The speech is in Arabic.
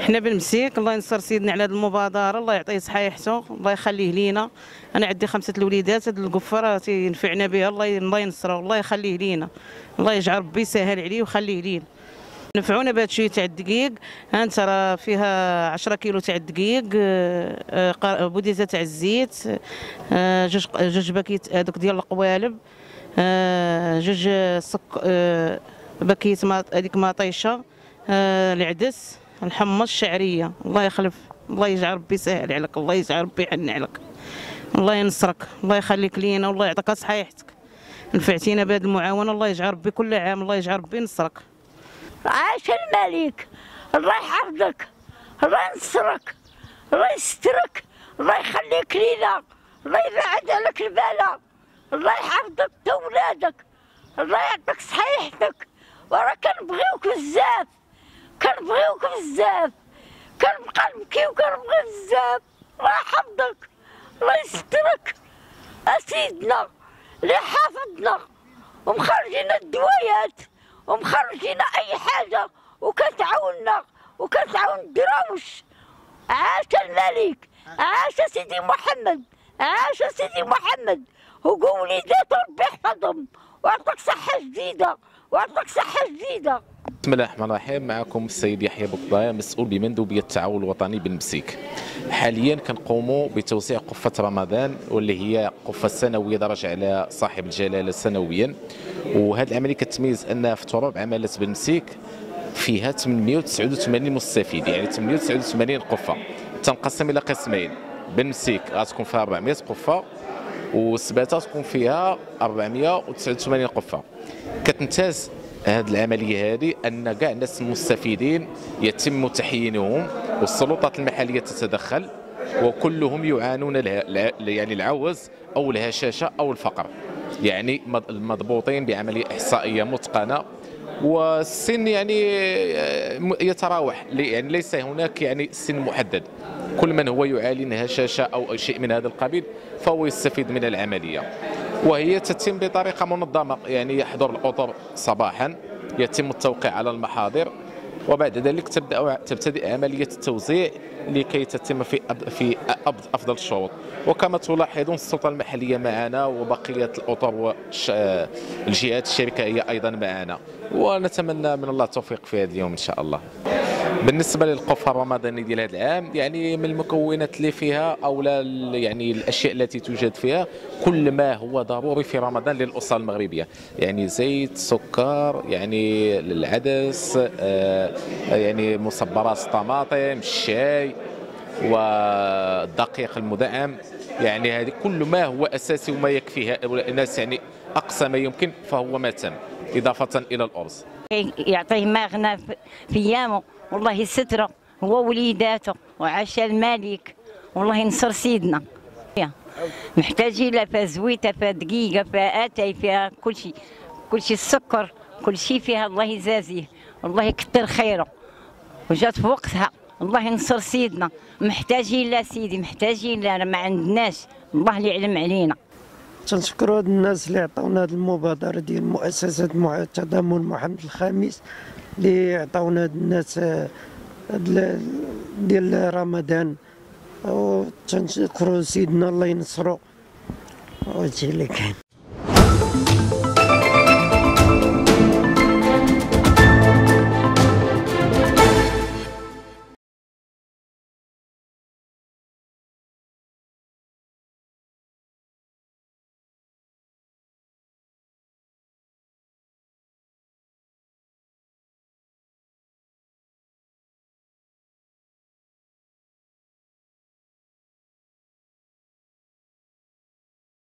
حنا بالمسيك الله ينصر سيدنا على هذه المبادرة الله يعطيه صحيحته الله يخليه لينا. أنا عندي خمسة الوليدات هذه القفه تينفعنا بها الله الله ينصره الله يخليه لينا. الله يجعل ربي يسهل عليه ويخليه لينا. نفعونا بهذا الشيء تاع الدقيق. ها أنت راه فيها 10 كيلو تاع الدقيق آه، بوديزة تاع الزيت آه، جوج جوج باكيت هذوك ديال القوالب آه، جوج سك باكيت هذيك مطيشة العدس. الحمص الشعريه الله يخلف الله يجعل ربي يسهل عليك الله يجعل ربي يحن عليك. الله ينصرك الله يخليك لينا والله يعطيك صحيحتك. نفعتينا بهذه المعاونة الله يجعل ربي كل عام الله يجعل ربي ينصرك. عاش الملك الله يحفظك الله ينصرك الله يسترك الله يخليك لينا الله يبعد عليك البلاء الله يحفظك انت ولادك الله يعطيك صحيحتك. وراه كنبغيوك بزاف. كنبغيوك بزاف. كنبقى نبكي وكنبغي بزاف. الله يحفظك. الله يسترك. أسيدنا. اللي حافظنا. ومخرجين الدوايات. ومخرجين أي حاجة. وكتعاوننا. وكتعاون الدراوش عاش الملك. عاش سيدي محمد. عاش سيدي محمد. وقول وليدات ربي يحفظهم. ويعطيك صحة جديدة. ويعطيك صحة جديدة. بسم الله الرحمن الرحيم. معكم السيد يحيى بوكبايا مسؤول بمندوبية التعاون الوطني بالمسيك حاليا كنقوموا بتوسيع قفة رمضان واللي هي قفة سنوية درجة على صاحب الجلالة سنويا. وهذه العملية كتميز انها في تراب عماله بالمسيك فيها 889 مستفيد يعني 889 قفة. تنقسم إلى قسمين. بالمسيك غتكون فيها 400 قفة وسباته تكون فيها 489 قفة. كتمتاز هذه العملية هذه أن كاع الناس المستفيدين يتم تعيينهم والسلطات المحلية تتدخل وكلهم يعانون يعني العوز أو الهشاشة أو الفقر. يعني مض- المضبوطين بعمليه إحصائية متقنة والسن يعني آه، يتراوح. يعني ليس هناك يعني سن محدد. كل من هو يعاني هشاشة أو شيء من هذا القبيل فهو يستفيد من العملية. وهي تتم بطريقة منظمة يعني يحضر الأطر صباحا يتم التوقيع على المحاضر وبعد ذلك تبدأ تبتدئ عملية التوزيع لكي تتم في في أفضل الشروط. وكما تلاحظون السلطة المحلية معنا وبقية الأطر والجهات الشركة هي أيضا معنا. ونتمنى من الله التوفيق في هذا اليوم إن شاء الله. بالنسبة للقفة الرمضاني ديال هذا العام يعني من المكونات اللي فيها أو لا يعني الأشياء التي توجد فيها كل ما هو ضروري في رمضان للأسرة المغربية. يعني زيت سكر يعني العدس آه، يعني مصبرات الطماطم الشاي والدقيق المدعم يعني هذه كل ما هو أساسي وما يكفي هؤلاء الناس يعني أقصى ما يمكن فهو ما تم إضافة إلى الأرز. يعطيه ما غنى في- أيامه والله يستره هو وليداته وعاش الملك. والله ينصر سيدنا. محتاجين لا فيها زويته فيها دقيقة فيها اتاي فيها كل شيء. كل شيء السكر كل شيء فيها الله يجازيه. والله يكثر خيره. وجات في وقتها. الله ينصر سيدنا. محتاجين لا سيدي محتاجين لا ما عندناش. الله اللي يعلم علينا. تنشكروا هاد الناس اللي عطاونا هاد المبادرة ديال مؤسسة مع- التضامن محمد الخامس اللي عطاونا هاد الناس آه، ديال رمضان. وتنشكروا سيدنا الله ينصرو. وهادشي اللي كاين.